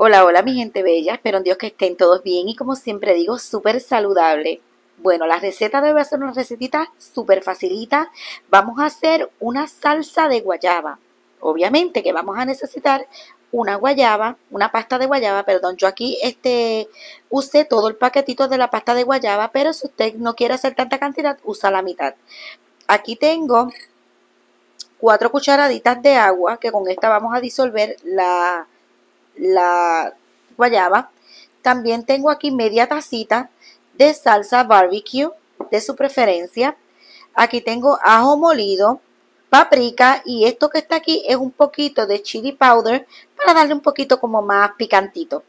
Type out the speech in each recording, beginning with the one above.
Hola, hola mi gente bella, espero en Dios que estén todos bien y como siempre digo, súper saludable. Bueno, la receta debe ser una recetita súper facilita. Vamos a hacer una salsa de guayaba. Obviamente que vamos a necesitar una guayaba, una pasta de guayaba, perdón, yo aquí este, usé todo el paquetito de la pasta de guayaba, pero si usted no quiere hacer tanta cantidad, usa la mitad. Aquí tengo cuatro cucharaditas de agua, que con esta vamos a disolver la la guayaba. También tengo aquí media tacita de salsa barbecue de su preferencia. Aquí tengo ajo molido, paprika y esto que está aquí es un poquito de chili powder para darle un poquito como más picantito.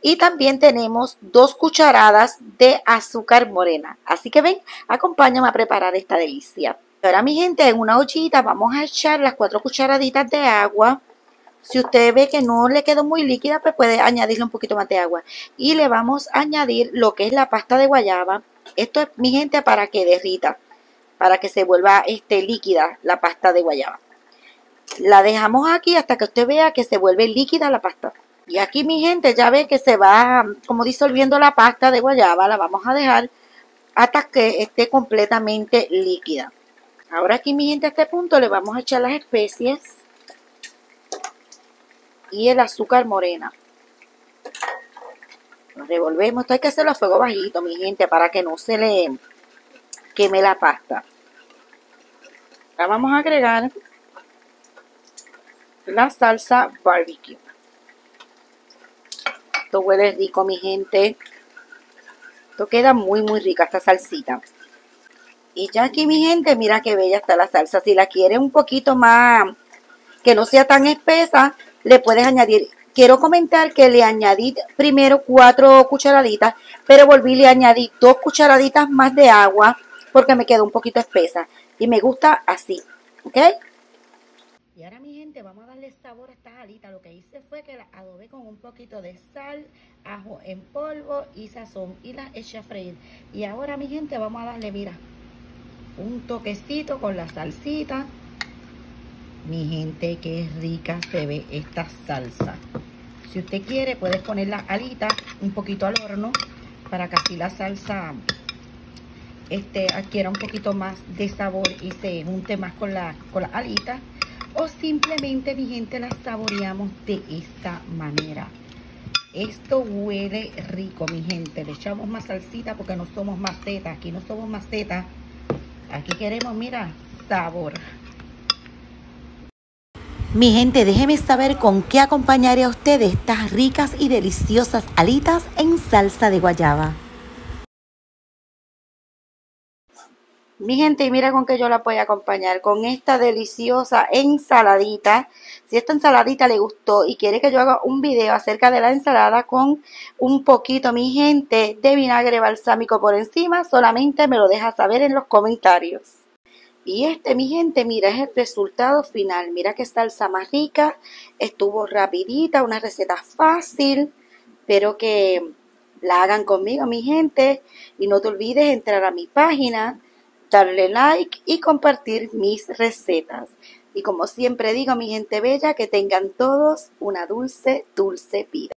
Y también tenemos dos cucharadas de azúcar morena. Así que ven, acompáñame a preparar esta delicia. Ahora mi gente, en una ollita vamos a echar las cuatro cucharaditas de agua si usted ve que no le quedó muy líquida, pues puede añadirle un poquito más de agua. Y le vamos a añadir lo que es la pasta de guayaba. Esto es, mi gente, para que derrita, para que se vuelva este, líquida la pasta de guayaba. La dejamos aquí hasta que usted vea que se vuelve líquida la pasta. Y aquí, mi gente, ya ve que se va como disolviendo la pasta de guayaba. La vamos a dejar hasta que esté completamente líquida. Ahora aquí, mi gente, a este punto le vamos a echar las especies y el azúcar morena. Lo revolvemos. Esto hay que hacerlo a fuego bajito, mi gente, para que no se le queme la pasta. Ahora vamos a agregar la salsa barbecue. Esto huele rico, mi gente. Esto queda muy, muy rica esta salsita. Y ya aquí, mi gente, mira qué bella está la salsa. Si la quiere un poquito más, que no sea tan espesa, le puedes añadir. Quiero comentar que le añadí primero cuatro cucharaditas, pero volví y le añadí dos cucharaditas más de agua porque me quedó un poquito espesa. Y me gusta así, ¿ok? Y ahora mi gente, vamos a darle sabor a estas alitas. Lo que hice fue que las adobé con un poquito de sal, ajo en polvo y sazón. Y las eché a freír. Y ahora mi gente, vamos a darle, mira, un toquecito con la salsita mi gente, qué rica se ve esta salsa. Si usted quiere, puede poner las alitas un poquito al horno para que así la salsa este, adquiera un poquito más de sabor y se junte más con, la, con las alitas. O simplemente, mi gente, la saboreamos de esta manera. Esto huele rico, mi gente. Le echamos más salsita porque no somos macetas. Aquí no somos macetas. Aquí queremos, mira, sabor. Mi gente, déjeme saber con qué acompañaré a ustedes estas ricas y deliciosas alitas en salsa de guayaba. Mi gente, y mira con qué yo la voy a acompañar, con esta deliciosa ensaladita. Si esta ensaladita le gustó y quiere que yo haga un video acerca de la ensalada con un poquito, mi gente, de vinagre balsámico por encima, solamente me lo deja saber en los comentarios. Y este, mi gente, mira, es el resultado final. Mira que salsa más rica. Estuvo rapidita, una receta fácil. Espero que la hagan conmigo, mi gente. Y no te olvides entrar a mi página, darle like y compartir mis recetas. Y como siempre digo, mi gente bella, que tengan todos una dulce, dulce vida.